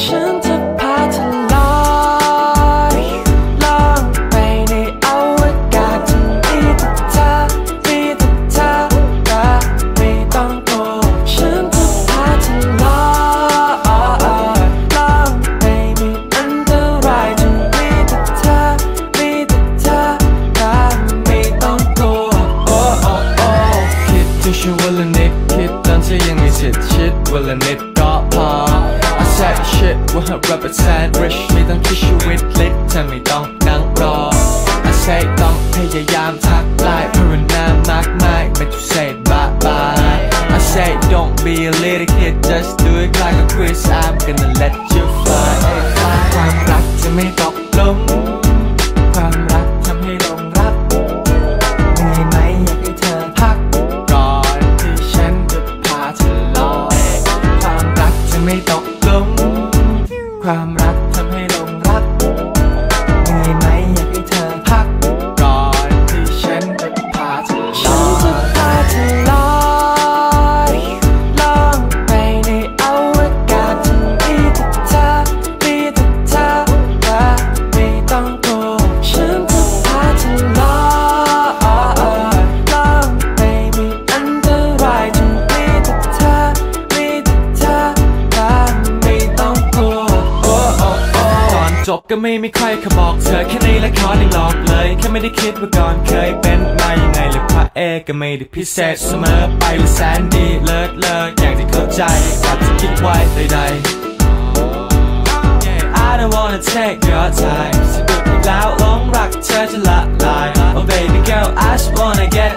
ฉันจะพาเธอลอยล่องไปในอวกาศจะมีแต่เธอมีแต่เธอและไม่ต้องกลัวฉันจะพาเธอลอยล่องไปม่อันตรายจะมีแต่เธอมีแต่เธอและไม่ต้องกลัวคิดถึงฉันวันละนิดคิดตอนที่ยังไมีสิทธิ์ชิดวันละนิดก็พอ it ว่า rubber sandwich ไม่ต้องคิดชีวิตเล็กเธอไม่ต้องนั่งรอ I say ต้องพยายามทักไลน์ภาวนามากมายไม่ต้อง say bye bye I say don't be a little kid ความ จบก็ไม่ไม่ค่อยขบอกเธอแค่ในละครยังหลอกเลย แค่ไม่ได้คิดว่าก่อนเคยเป็นมายังไงเลยพระเอกก็ไม่ได้พิเศษเสมอไปและแสนดีเลิศเลิศอย่างที่เข้าใจกว่าที่คิดไว้ใดๆ I don't wanna take your time สะดุดแล้วหลงรักเธอจะละลาย Oh baby girl I just wanna get